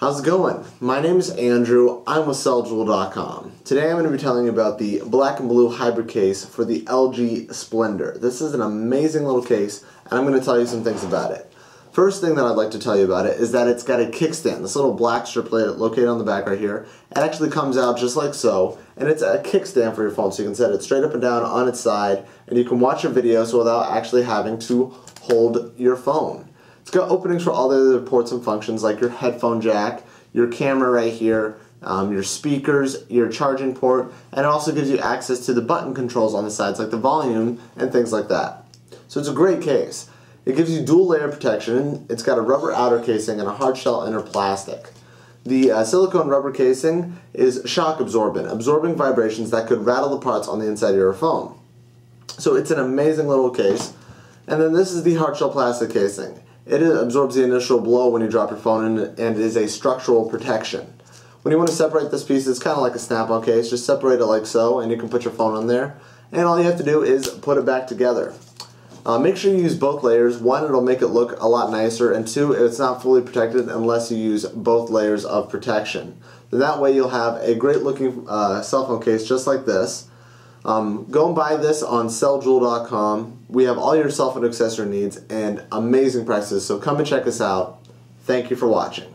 How's it going? My name is Andrew. I'm with CellJewel.com. Today I'm going to be telling you about the black and blue hybrid case for the LG Splendor. This is an amazing little case and I'm going to tell you some things about it. First thing that I'd like to tell you about it is that it's got a kickstand. This little black strip plate located on the back right here. It actually comes out just like so and it's a kickstand for your phone so you can set it straight up and down on its side and you can watch your videos without actually having to hold your phone. It's got openings for all the other ports and functions like your headphone jack, your camera right here, um, your speakers, your charging port, and it also gives you access to the button controls on the sides like the volume and things like that. So it's a great case. It gives you dual layer protection. It's got a rubber outer casing and a hard shell inner plastic. The uh, silicone rubber casing is shock absorbent, absorbing vibrations that could rattle the parts on the inside of your phone. So it's an amazing little case. And then this is the hard shell plastic casing. It absorbs the initial blow when you drop your phone in and is a structural protection. When you want to separate this piece, it's kind of like a snap-on case. Just separate it like so, and you can put your phone on there. And all you have to do is put it back together. Uh, make sure you use both layers. One, it'll make it look a lot nicer, and two, it's not fully protected unless you use both layers of protection. Then that way you'll have a great looking uh, cell phone case just like this. Um, go and buy this on celljewel.com. We have all your cell phone accessory needs and amazing prices, so come and check us out. Thank you for watching.